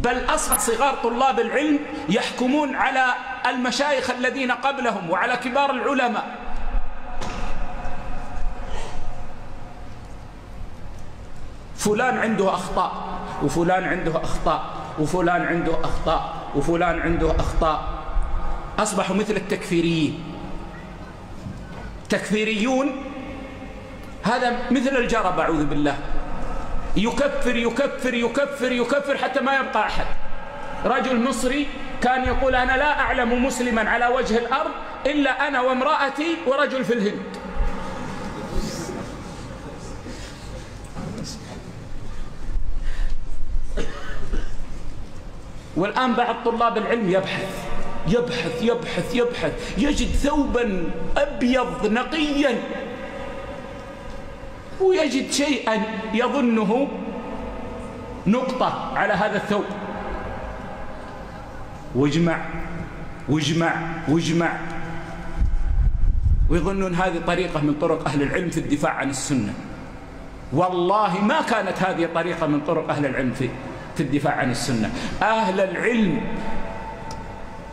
بل أصبح صغار طلاب العلم يحكمون على المشايخ الذين قبلهم وعلى كبار العلماء. فلان عنده أخطاء وفلان عنده أخطاء وفلان عنده أخطاء وفلان عنده أخطاء. أصبحوا مثل التكفيريين. تكفيريون هذا مثل الجرب أعوذ بالله. يكفر يكفر يكفر يكفر حتى ما يبقى أحد. رجل مصري كان يقول أنا لا أعلم مسلما على وجه الأرض إلا أنا وامرأتي ورجل في الهند. والآن بعض طلاب العلم يبحث يبحث يبحث يبحث يجد ثوبا أبيض نقيا. ويجد شيئا يظنه نقطة على هذا الثوب. واجمع واجمع واجمع. ويظنون هذه طريقة من طرق أهل العلم في الدفاع عن السنة. والله ما كانت هذه طريقة من طرق أهل العلم في في الدفاع عن السنة. أهل العلم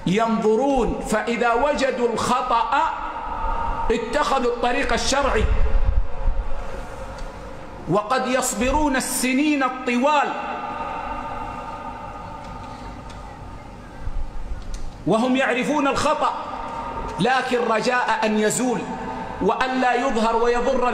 ينظرون فإذا وجدوا الخطأ اتخذوا الطريق الشرعي. وقد يصبرون السنين الطوال. وهم يعرفون الخطأ لكن رجاء أن يزول وأن لا يظهر ويضر